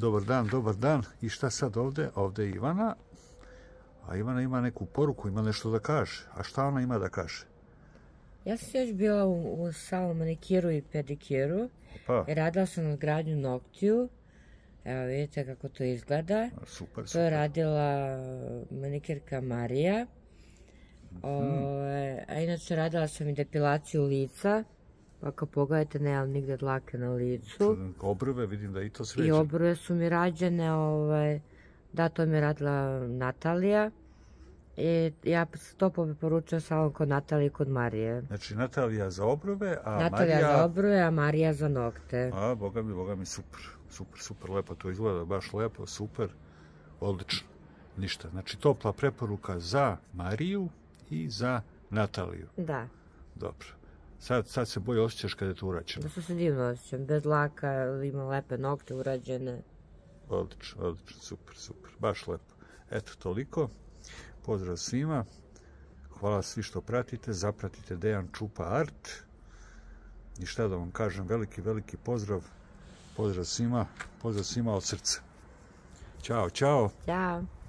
Dobar dan, dobar dan. I šta sad ovdje? Ovdje je Ivana. A Ivana ima neku poruku, ima nešto da kaže. A šta ona ima da kaže? Ja sam još bila u, u salon manikiru i pedikiru. Pa, radila sam na gradnju noktiju. Evo vidite kako to izgleda. super, To je super. radila manikirka Marija. Mhm. Ove, a inače radila sam i depilaciju lica. Ako pogledajte, nemam nigde dlake na licu. Obrve, vidim da je i to I sređeno. obrve su mi rađene, ovaj, da, to mi je radila Natalija. I ja to preporučujem samo kod Natalije i kod Marije. Znači, Natalija za obrove, a Natalija Marija... za obrve, a Marija za nokte. A, boga mi, boga mi, super. Super, super, lepo to izgleda, baš lepo, super. Odlično. Ništa. Znači, topla preporuka za Mariju i za Nataliju. Da, Dobro. Sad, sad se bolje osjećaš kada je to urađeno. da se se divno osjećam. Bez laka, ima lepe nokte urađene. Odlično, odlično, super, super, baš lepo. Eto, toliko. Pozdrav svima. Hvala svi što pratite. Zapratite Dejan Čupa Art. I šta da vam kažem, veliki, veliki pozdrav. Pozdrav svima, pozdrav svima od srca. Ćao, čao. Ćao!